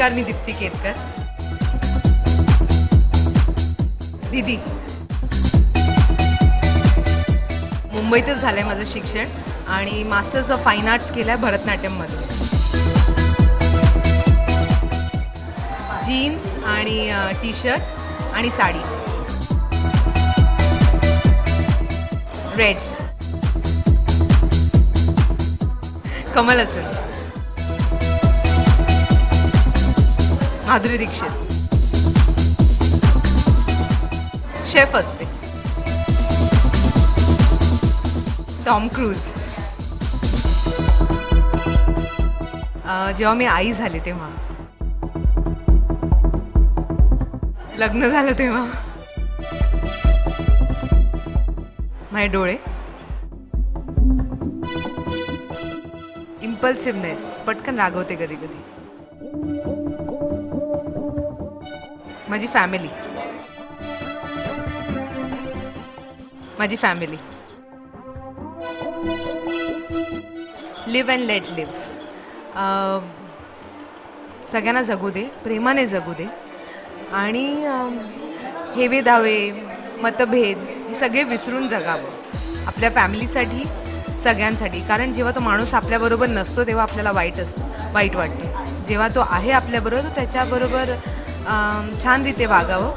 नमस्कार मी दीप्ती केतकर. दीदी. मुंबईतच झालंय माझं शिक्षण आणि मास्टर्स ऑफ फाईन आर्ट्स केलं आहे भरतनाट्यममध्ये जीन्स आणि टी शर्ट आणि साडी. रेड कमल असेल. माधुरी दीक्षित. शेफ असते. Tom Cruise. जेव्हा मी आई झाले तेव्हा. लग्न झालं तेव्हा. माझे डोळे. इम्पल्सिव्हनेस पटकन रागवते कधी कधी. माझी फॅमिली. माझी family. Live and let live सगळ्यांना जगू दे प्रेमाने जगू दे. आणि हेवे धावे मतभेद हे सगळे विसरून जगावं. आपल्या फॅमिलीसाठी सगळ्यांसाठी. कारण जेव्हा तो माणूस आपल्याबरोबर नसतो तेव्हा आपल्याला वाईट असतं वाईट वाटतं. जेव्हा तो आहे आपल्याबरोबर तर त्याच्याबरोबर छान रीते वागावं